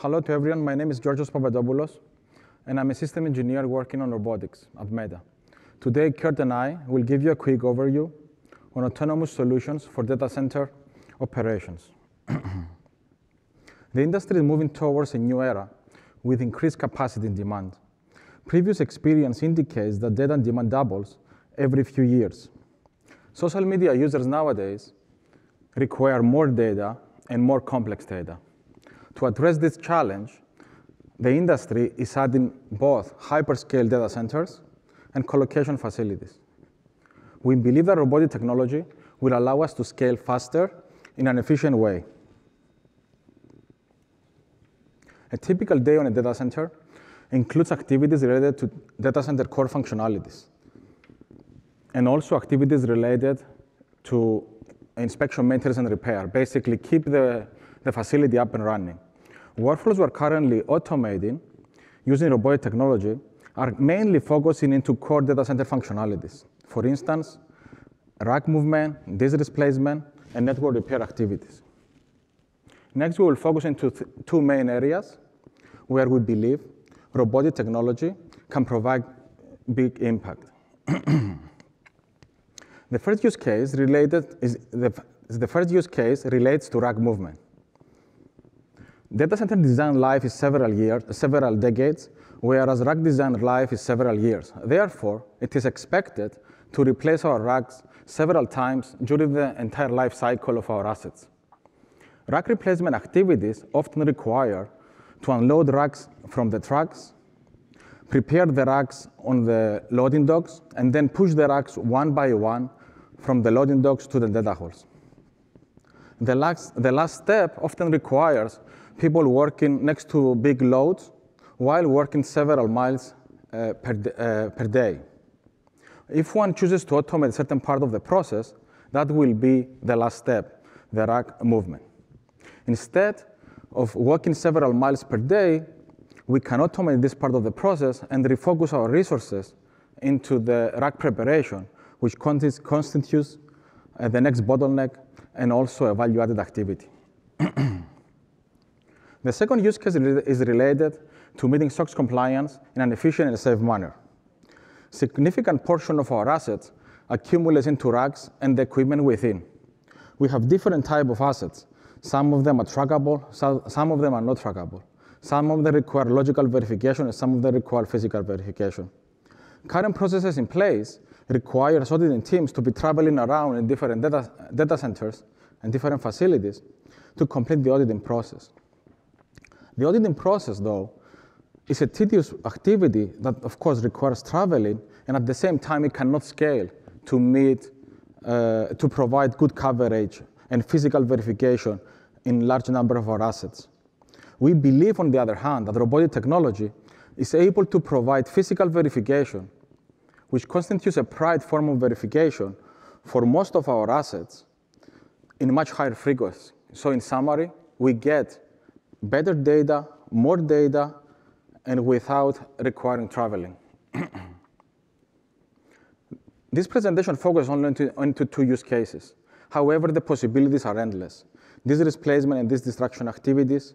Hello to everyone. My name is Georgios Papadopoulos, and I'm a system engineer working on robotics at Meta. Today, Curt and I will give you a quick overview on autonomous solutions for data center operations. the industry is moving towards a new era with increased capacity and demand. Previous experience indicates that data demand doubles every few years. Social media users nowadays require more data and more complex data. To address this challenge, the industry is adding both hyperscale data centers and colocation facilities. We believe that robotic technology will allow us to scale faster in an efficient way. A typical day on a data center includes activities related to data center core functionalities, and also activities related to inspection, maintenance, and repair. Basically, keep the, the facility up and running. Workflows we're currently automating using robotic technology are mainly focusing into core data center functionalities. For instance, rack movement, disk displacement, and network repair activities. Next, we will focus into two main areas where we believe robotic technology can provide big impact. the first use case related is the, the first use case relates to rack movement. Data center design life is several years, several decades, whereas rack design life is several years. Therefore, it is expected to replace our racks several times during the entire life cycle of our assets. Rack replacement activities often require to unload racks from the trucks, prepare the racks on the loading docks, and then push the racks one by one from the loading docks to the data halls. The last, the last step often requires people working next to big loads while working several miles uh, per, uh, per day. If one chooses to automate a certain part of the process, that will be the last step, the rack movement. Instead of walking several miles per day, we can automate this part of the process and refocus our resources into the rack preparation, which constitutes uh, the next bottleneck and also a value-added activity. the second use case is related to meeting SOX compliance in an efficient and safe manner significant portion of our assets accumulates into racks and the equipment within. We have different type of assets. Some of them are trackable, some of them are not trackable. Some of them require logical verification and some of them require physical verification. Current processes in place require auditing teams to be traveling around in different data, data centers and different facilities to complete the auditing process. The auditing process, though, is a tedious activity that, of course, requires traveling, and at the same time, it cannot scale to meet, uh, to provide good coverage and physical verification in large number of our assets. We believe, on the other hand, that robotic technology is able to provide physical verification, which constitutes a pride form of verification for most of our assets in much higher frequency. So in summary, we get better data, more data, and without requiring traveling. this presentation focuses only into two use cases. However, the possibilities are endless. Disk displacement and this destruction activities,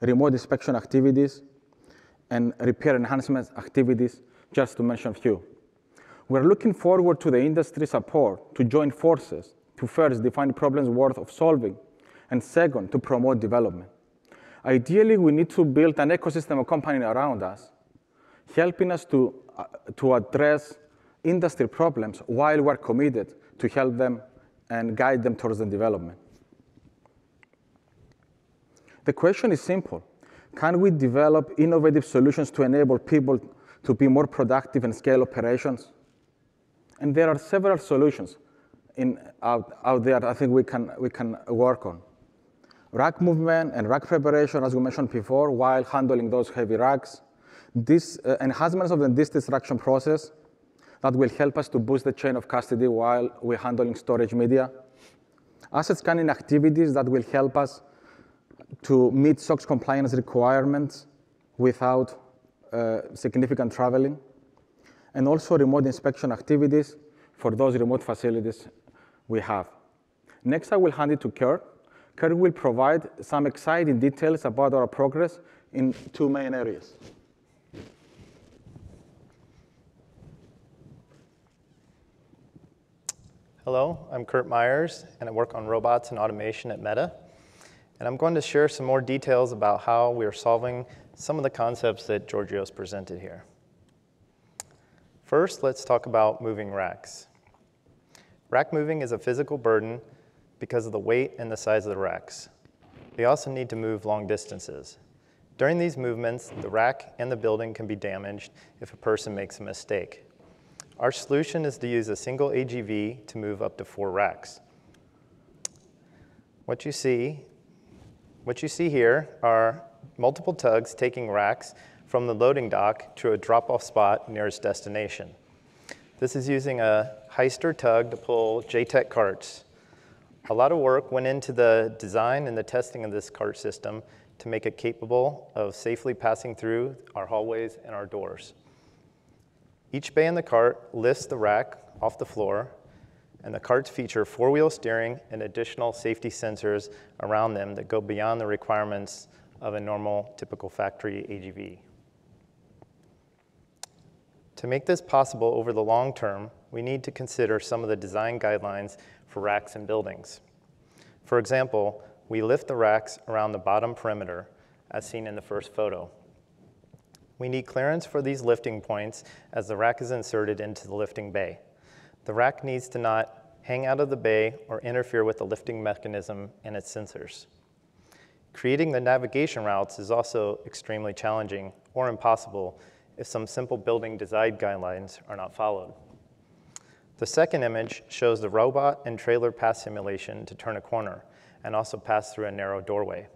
remote inspection activities, and repair enhancement activities, just to mention a few. We're looking forward to the industry support to join forces to first define problems worth of solving, and second, to promote development. Ideally, we need to build an ecosystem of companies around us, helping us to, uh, to address industry problems while we're committed to help them and guide them towards the development. The question is simple. Can we develop innovative solutions to enable people to be more productive and scale operations? And there are several solutions in, out, out there I think we can, we can work on rack movement and rack preparation, as we mentioned before, while handling those heavy racks. These uh, enhancements of the destruction process that will help us to boost the chain of custody while we're handling storage media. Asset scanning activities that will help us to meet SOX compliance requirements without uh, significant traveling. And also remote inspection activities for those remote facilities we have. Next, I will hand it to Curt Curt will provide some exciting details about our progress in two main areas. Hello, I'm Curt Meyers, and I work on robots and automation at Meta. And I'm going to share some more details about how we are solving some of the concepts that Georgios presented here. First, let's talk about moving racks. Rack moving is a physical burden because of the weight and the size of the racks. They also need to move long distances. During these movements, the rack and the building can be damaged if a person makes a mistake. Our solution is to use a single AGV to move up to four racks. What you see, what you see here are multiple tugs taking racks from the loading dock to a drop-off spot near its destination. This is using a Hyster tug to pull JTEC carts. A lot of work went into the design and the testing of this cart system to make it capable of safely passing through our hallways and our doors. Each bay in the cart lifts the rack off the floor, and the carts feature four-wheel steering and additional safety sensors around them that go beyond the requirements of a normal, typical factory AGV. To make this possible over the long term, we need to consider some of the design guidelines for racks and buildings. For example, we lift the racks around the bottom perimeter, as seen in the first photo. We need clearance for these lifting points as the rack is inserted into the lifting bay. The rack needs to not hang out of the bay or interfere with the lifting mechanism and its sensors. Creating the navigation routes is also extremely challenging or impossible if some simple building design guidelines are not followed. The second image shows the robot and trailer pass simulation to turn a corner and also pass through a narrow doorway.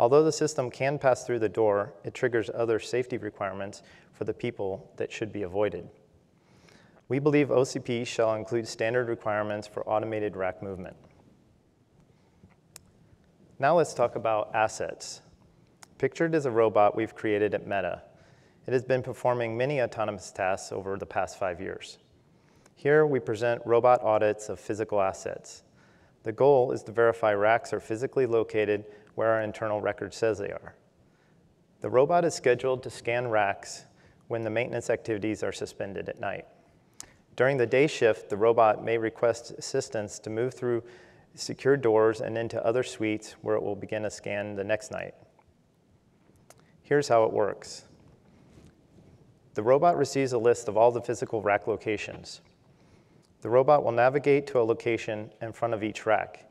Although the system can pass through the door, it triggers other safety requirements for the people that should be avoided. We believe OCP shall include standard requirements for automated rack movement. Now let's talk about assets. Pictured is a robot we've created at Meta. It has been performing many autonomous tasks over the past five years. Here we present robot audits of physical assets. The goal is to verify racks are physically located where our internal record says they are. The robot is scheduled to scan racks when the maintenance activities are suspended at night. During the day shift, the robot may request assistance to move through secure doors and into other suites where it will begin a scan the next night. Here's how it works. The robot receives a list of all the physical rack locations. The robot will navigate to a location in front of each rack.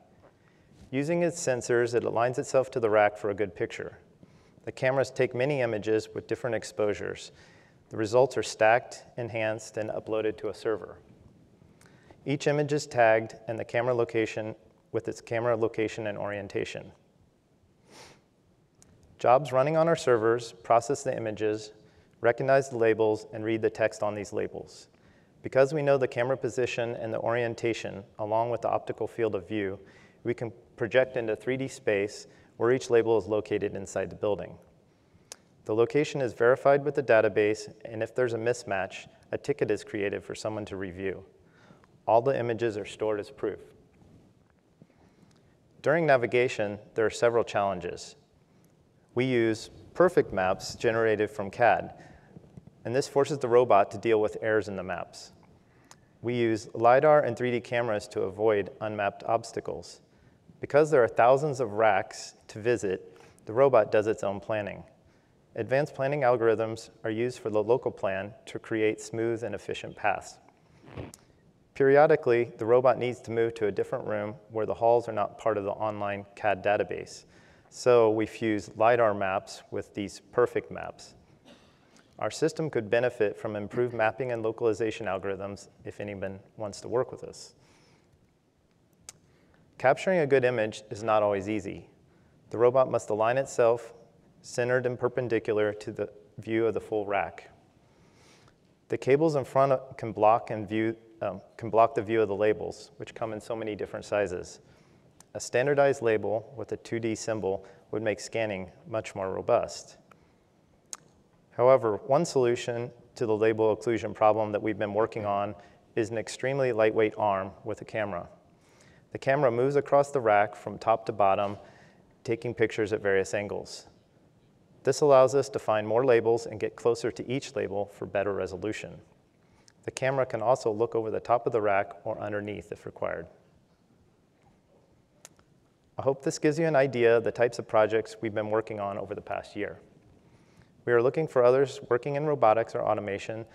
Using its sensors, it aligns itself to the rack for a good picture. The cameras take many images with different exposures. The results are stacked, enhanced, and uploaded to a server. Each image is tagged and the camera location with its camera location and orientation. Jobs running on our servers process the images, recognize the labels, and read the text on these labels. Because we know the camera position and the orientation, along with the optical field of view, we can project into 3D space where each label is located inside the building. The location is verified with the database, and if there's a mismatch, a ticket is created for someone to review. All the images are stored as proof. During navigation, there are several challenges. We use perfect maps generated from CAD, and this forces the robot to deal with errors in the maps. We use LiDAR and 3D cameras to avoid unmapped obstacles. Because there are thousands of racks to visit, the robot does its own planning. Advanced planning algorithms are used for the local plan to create smooth and efficient paths. Periodically, the robot needs to move to a different room where the halls are not part of the online CAD database. So we fuse LiDAR maps with these perfect maps. Our system could benefit from improved mapping and localization algorithms if anyone wants to work with us. Capturing a good image is not always easy. The robot must align itself centered and perpendicular to the view of the full rack. The cables in front can block, and view, um, can block the view of the labels, which come in so many different sizes. A standardized label with a 2D symbol would make scanning much more robust. However, one solution to the label occlusion problem that we've been working on is an extremely lightweight arm with a camera. The camera moves across the rack from top to bottom, taking pictures at various angles. This allows us to find more labels and get closer to each label for better resolution. The camera can also look over the top of the rack or underneath if required. I hope this gives you an idea of the types of projects we've been working on over the past year. We are looking for others working in robotics or automation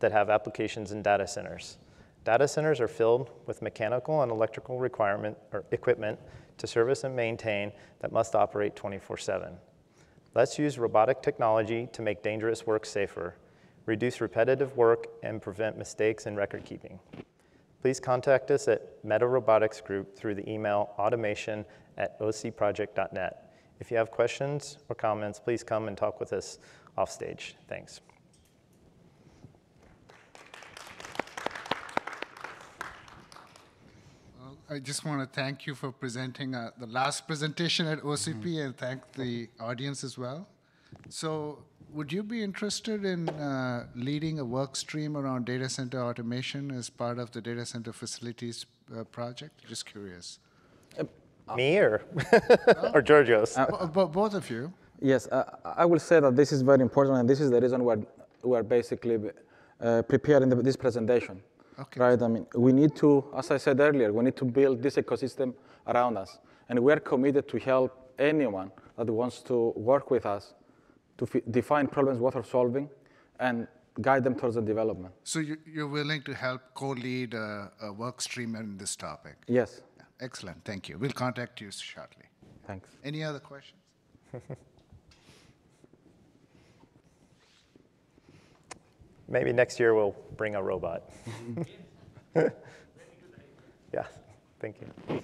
that have applications in data centers. Data centers are filled with mechanical and electrical requirement or equipment to service and maintain that must operate 24/7. Let's use robotic technology to make dangerous work safer, reduce repetitive work, and prevent mistakes in record keeping. Please contact us at Meta Robotics Group through the email automation at ocproject.net. If you have questions or comments, please come and talk with us offstage. Thanks. I just want to thank you for presenting uh, the last presentation at OCP and thank the audience as well. So would you be interested in uh, leading a work stream around data center automation as part of the data center facilities uh, project? Just curious. Me or, or Georgios? Bo- bo- both of you. Yes, uh, I will say that this is very important, and this is the reason we're, we're basically uh, preparing the, this presentation. Okay. Right? I mean, we need to, as I said earlier, we need to build this ecosystem around us, and we are committed to help anyone that wants to work with us to fi- define problems worth solving and guide them towards the development. So you, you're willing to help co-lead a, a work stream in this topic? Yes, Yeah, Excellent, thank you. We'll contact you shortly. thanks. Any other questions? Maybe next year we'll bring a robot. yeah, thank you.